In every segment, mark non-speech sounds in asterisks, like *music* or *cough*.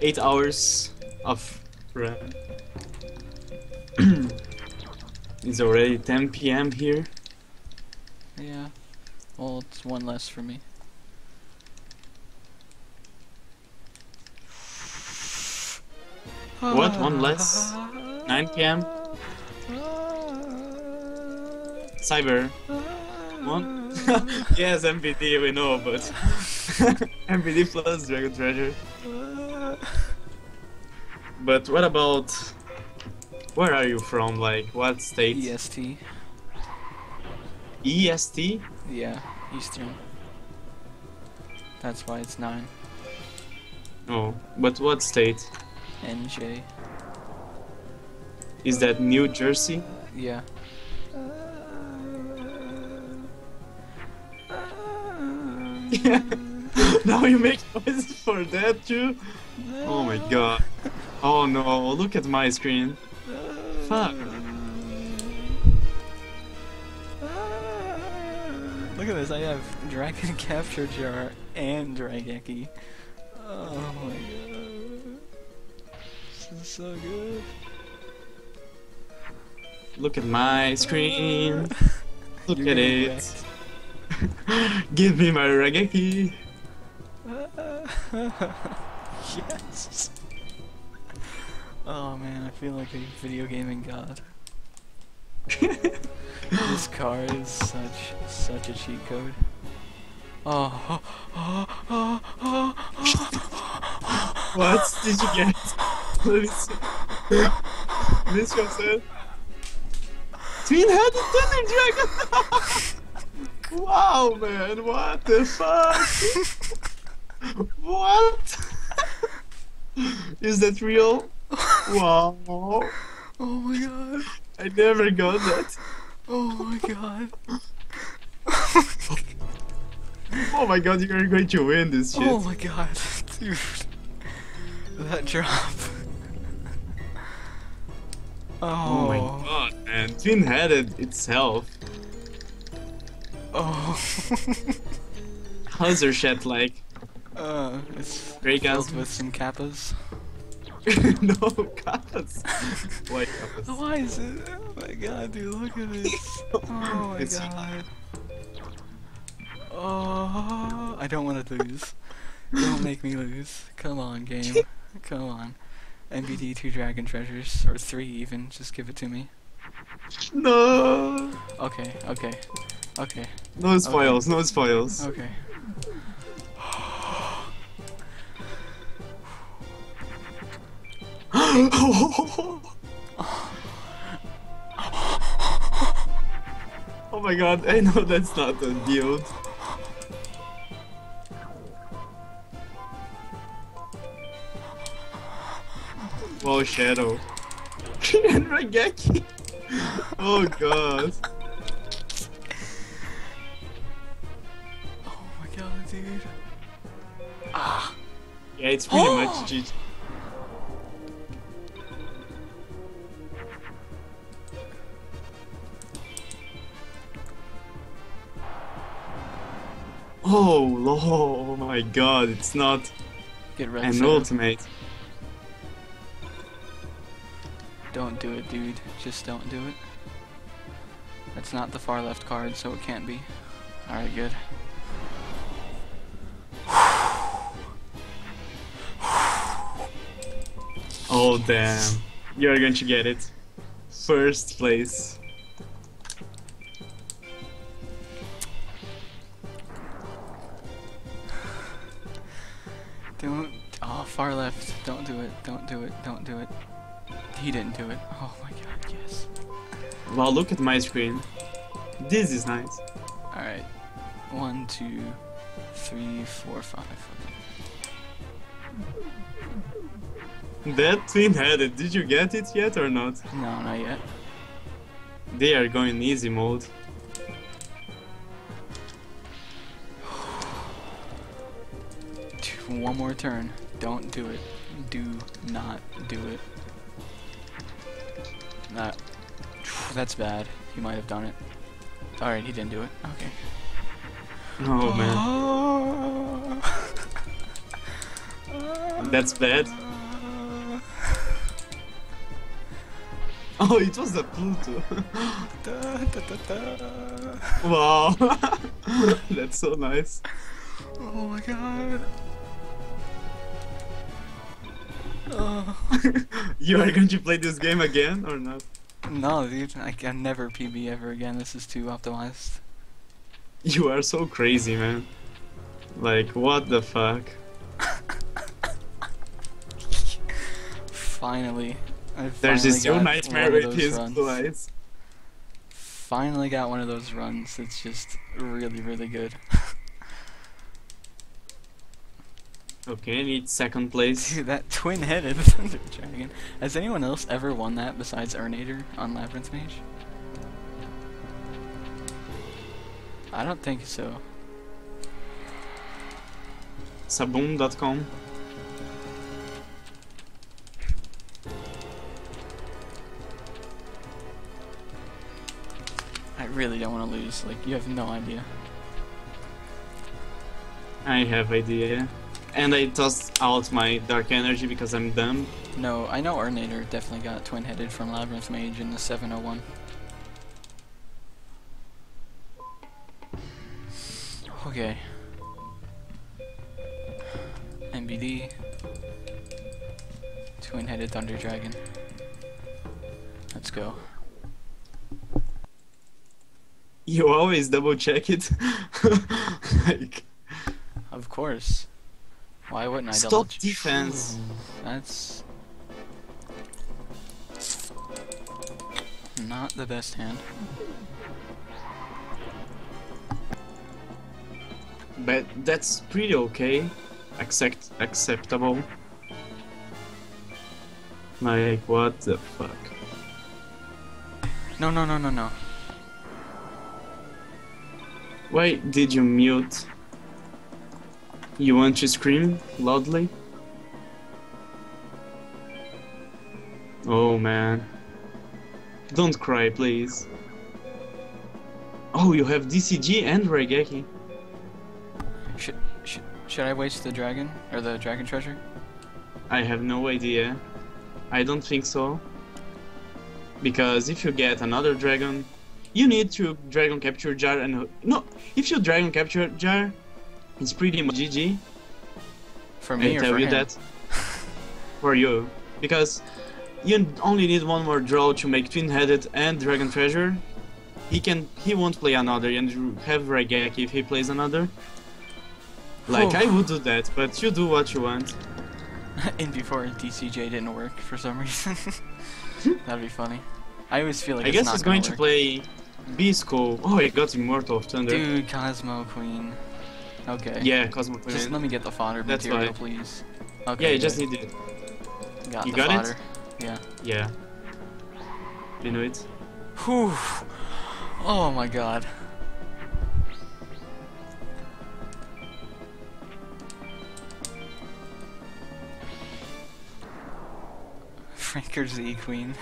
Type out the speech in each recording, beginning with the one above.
eight hours of RAM. *clears throat* it's already 10 p.m. here. Yeah. Well, it's one less for me. What? One less? 9 p.m. Cyber. One? *laughs* yes, MBD, we know, but *laughs* MBD plus Dragon Treasure. But what about where are you from? Like what state? EST. EST? Yeah, Eastern. That's why it's 9. Oh, but what state? NJ. Is that New Jersey? Yeah. *laughs* now you make noises for that too? Oh my god. Oh no, look at my screen. Fuck. Look at this, I have Dragon *laughs* Capture Jar and Drageki. Oh my god. This is so good. Look at my screen. *laughs* Look You're at it. *laughs* Give me my Raigeki. yes. Oh man, I feel like a video gaming god. *laughs* this car is such such a cheat code. Oh, oh, oh, oh, oh, What did you get? Let me see. This yourself. Twin-headed thunder dragon. *laughs* wow, man! What the fuck? *laughs* what? Is that real? Wow! oh my god. I never got that. Oh my god. Oh my god, you're going to win this shit. Oh my god. Dude. That drop. Oh Oh, my god, man. Twin-headed itself. Oh. How's your chat like? uh, it's Great guys. with some kappas. *laughs* no. White kappas. *laughs* Why is it? Oh my god, dude, look at this. Oh my It's- god. Oh, I don't want to lose. Don't make me lose. Come on, game. *laughs* Come on. MBD 2 Dragon Treasures, or 3 even, just give it to me. No! Okay, okay, okay, No spoils, no spoils. okay. *laughs* oh my god, I know that's not a build. Wow, Shadow. and *laughs* Raigeki. Oh god. Oh my god, dude. Ah. Yeah, it's pretty much *gasps* GG. Oh, oh my god, it's not Get an ultimate. Don't do it, dude. Just don't do it. That's not the far left card, so it can't be. Alright, good. Oh damn. You're going to get it. First place. Don't do it. Don't do it. Don't do it. He didn't do it. Oh my god, yes. Well, look at my screen. This is nice. Alright. One, two, three, four, five. That twin-headed, did you get it yet or not? No, not yet. They are going easy mode. One more turn. Don't do it do not do it. That, that's bad. He might have done it. Alright, he didn't do it. Okay. Oh, man. *laughs* that's bad. Oh, it was the Pluto. da, da, da, wow. *laughs* That's so nice. Oh my god. *laughs* You are going to play this game again or not? No, dude, I can never PB ever again. This is too optimized. You are so crazy, man. Like, what the fuck? *laughs* Finally. I There's this new nightmare with his runs. blue. Finally got one of those runs. It's just really, really good. *laughs* Okay, I need second place. Dude, *laughs* that twin-headed *laughs* Thunder Dragon. Has anyone else ever won that besides Ernator on Labyrinth Mage? I don't think so. Saboom.com. I really don't want to lose. Like, you have no idea. I have idea. And I tossed out my dark energy because I'm dumb. No, I know Ernator definitely got twin-headed from Labyrinth Mage in the 701. Okay. MBD. Twin-headed Thunder Dragon. Let's go. You always double check it. *laughs* like, Of course. Why wouldn't I Stop double ch- defense. That's not the best hand. but that's pretty okay. Accept acceptable. Like, what the fuck? No, no, no, no, no. Why did you mute? You want to scream loudly? Oh man. Don't cry, please. Oh, you have DCG and Raigeki. Should should should I waste the dragon or the dragon treasure? I have no idea. I don't think so. Because if you get another dragon, you need to dragon capture jar and no, if you dragon capture jar, it's pretty much GG. For me I tell for you him? that *laughs* for you because you only need one more draw to make twin-headed and dragon treasure. He can he won't play another and have Raigeki if he plays another. Like I would do that, but you do what you want. *laughs* and before DCJ didn't work for some reason. *laughs* That'd be funny. I always feel like I guess he's to work. play Bisco. Oh, he got Immortal of Thunder. Dude, Cosmo Queen. Okay. Yeah, Cosmo Queen. Just let me get the fodder That's material, why. please. Okay. yeah, you just need it. got you the got it? fodder. Yeah. Yeah. You know it. Whew. Oh my god. *laughs* Franker Z Queen.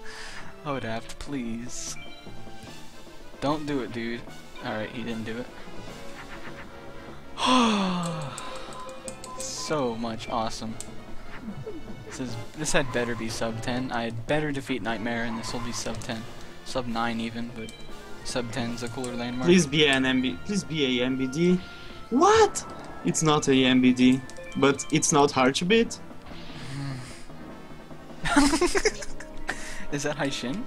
*laughs* oh, Daft, please. Don't do it, dude. Alright, he didn't do it. *sighs* so much awesome. This is this had better be sub 10. I had better defeat Nitemare and this will be sub 10. Sub 9 even, but sub 10 is a cooler landmark. Please be an MB. Please be a MBD. What? It's not a MBD, but it's not hard to beat. *laughs* is that Heishin?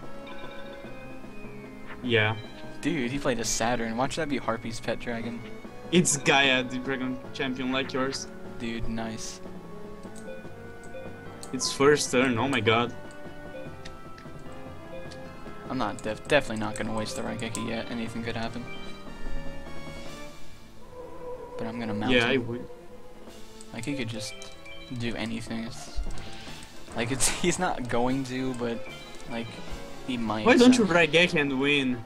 Yeah. Dude, he played a Saturn. Watch that be Harpy's pet dragon. It's Gaia, the dragon champion like yours. Dude, nice. It's first turn. Oh my god. I'm not def definitely not gonna waste the Raigeki yet. Anything could happen. But I'm gonna mount yeah, I would. Like he could just do anything. It's, like it's *laughs* he's not going to, but like he might. Why don't so- you Raigeki and win?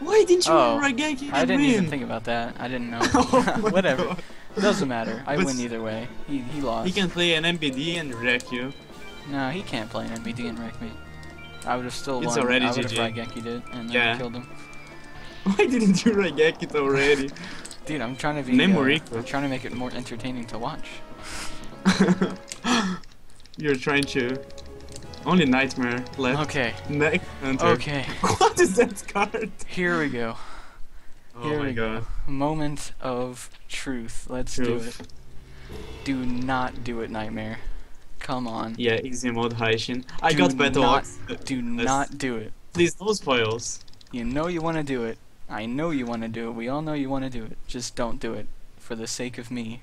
Why didn't you Oh, Raigeki and I didn't win? even think about that. I didn't know. *laughs* Oh *laughs* Whatever. God. It doesn't matter. I But win either way. He he lost. He can play an MBD and wreck you. No, he can't play an MBD and wreck me. I would have still It's won. already I would have GG. Raigeki it and then Yeah. killed him. *laughs* Why didn't you Raigeki it already? Dude, I'm trying to be. Name uh. I'm trying to make it more entertaining to watch. You're trying to Only Nitemare left. Okay, okay. *laughs* What is that card? Here we go. Oh Here my we go. god. Moment of truth. Let's do it. Do not do it, Nitemare. Come on. Yeah, easy mode Heishin. I Do got Battle not-. Do not do it. Please, no spoils. You know you want to do it. I know you want to do it. We all know you want to do it. Just don't do it. For the sake of me,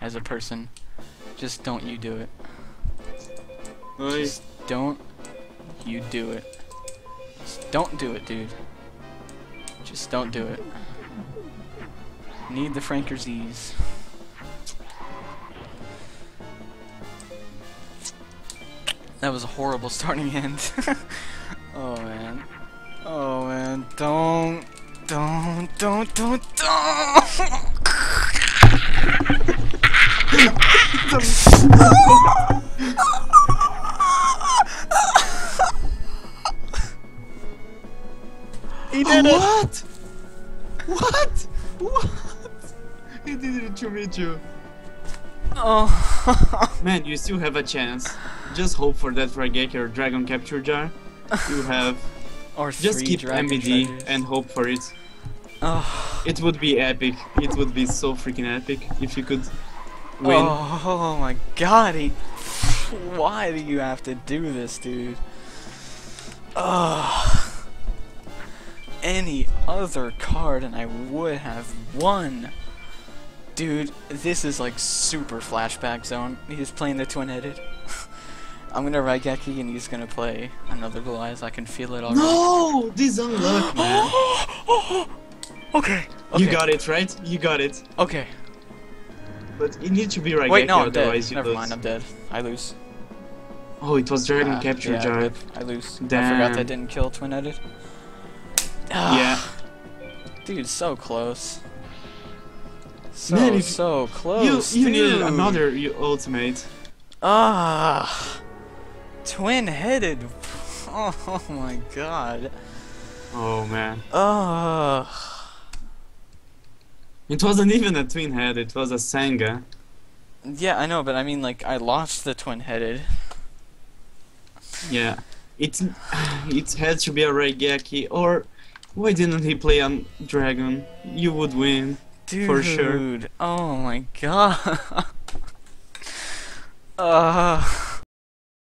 as a person, just don't you do it. Just don't you do it. Just don't do it, dude. Just don't do it. Need the Franker's ease. That was a horrible starting *laughs* end. oh man. Oh man. Don't. Don't. Don't. Don't. Don't. *laughs* *laughs* did it. What? What? What? He did it to too. Oh. *laughs* Man, you still have a chance. Just hope for that Raigeki or Dragon Capture Jar. You have. *laughs* or Just keep dragon MBD treasures. and hope for it. Oh. It would be epic. It would be so freaking epic if you could win. Oh, oh my god, he. Why do you have to do this, dude? Ugh. Any other card and I would have won. Dude, this is like super flashback zone. He's playing the twin headed. *laughs* I'm gonna Raigeki and he's gonna play another Blue Eyes. I can feel it already. No! This unluck, *gasps* man. *gasps* okay. You got it, right? You got it. Okay. But it needs to be Raigeki, Wait, no, I'm dead. you Never lose. mind, I'm dead. I lose. Oh, it was Dragon Ah, Capture yeah, Jar. I lose. Damn. I forgot that didn't kill twin headed. Yeah. Dude, so close. So Man, so close. you needed dude. another you ultimate. Ah, twin headed. Oh my god. Oh man. Ah. It wasn't even a twin head, it was a Sanga. Yeah, I know, but I mean, like, I lost the twin headed. Yeah. It's, it had to be a Raigeki or why didn't he play on Dragon? You would win. Dude. For sure. Oh my god. Ah. *laughs*